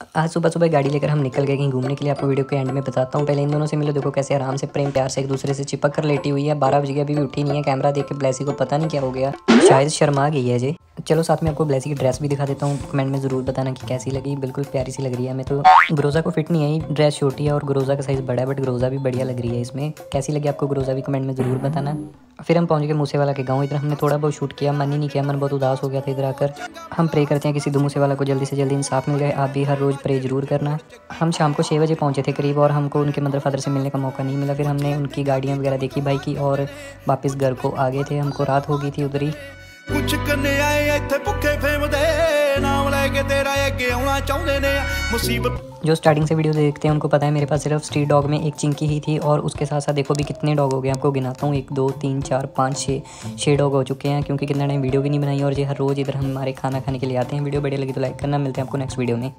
आज सुबह सुबह गाड़ी लेकर हम निकल गए कहीं घूमने के लिए। आपको वीडियो के एंड में बताता हूँ। पहले इन दोनों से मिलो। देखो कैसे आराम से प्रेम प्यार से एक दूसरे से चिपक कर लेटी हुई है। बारह बजे अभी भी उठी नहीं है। कैमरा देख के ब्लैसी को पता नहीं क्या हो गया। शायद शर्मा गई है जी चलो साथ में आपको ब्लैसी की ड्रेस भी दिखा देता हूँ। कमेंट में ज़रूर बताना कि कैसी लगी। बिल्कुल प्यारी सी लग रही है। हमें तो ग्रोजा को फिट नहीं आई। ड्रेस छोटी है और ग्रोजा का साइज़ बड़ा है बट ग्रोजा भी बढ़िया लग रही है इसमें। कैसी लगी आपको ग्रोजा भी कमेंट में ज़रूर बताना। फिर हम पहुँच गए मूसे वाला के गाँव। इधर हमने थोड़ा बहुत शूट किया, मन ही नहीं किया, मन बहुत उदास हो गया था इधर आकर। हम प्रे करते हैं किसी दूमूसे वाला को जल्दी से जल्दी इंसाफ मिल जाए। आप भी हर रोज़ प्रे ज़रूर करना। हम शाम को छः बजे पहुँचे थे करीब और हमको उनके मदर फादर से मिलने का मौका नहीं मिला। फिर हमने उनकी गाड़ियाँ वगैरह देखी भाई की और वापस घर को आ गए थे। हमको रात हो गई थी उधर ही। कुछ करने आए भुखे ਅੱਗੇ ਆਉਣਾ ਚਾਹੁੰਦੇ ਨੇ ਮੁਸੀਬਤ जो स्टार्टिंग से वीडियो देखते हैं उनको पता है मेरे पास सिर्फ स्ट्रीट डॉग में एक चिंकी ही थी और उसके साथ साथ देखो भी कितने डॉग हो गए आपको गिनाता हूँ एक दो तीन चार पाँच छः छः डॉग हो चुके हैं क्योंकि कितना टाइम वीडियो भी नहीं बनाई और ये हर रोज़ इधर हमारे खाना खाने के लिए आते हैं वीडियो बढ़िया लगी तो लाइक करना मिलते हैं आपको नेक्स्ट वीडियो में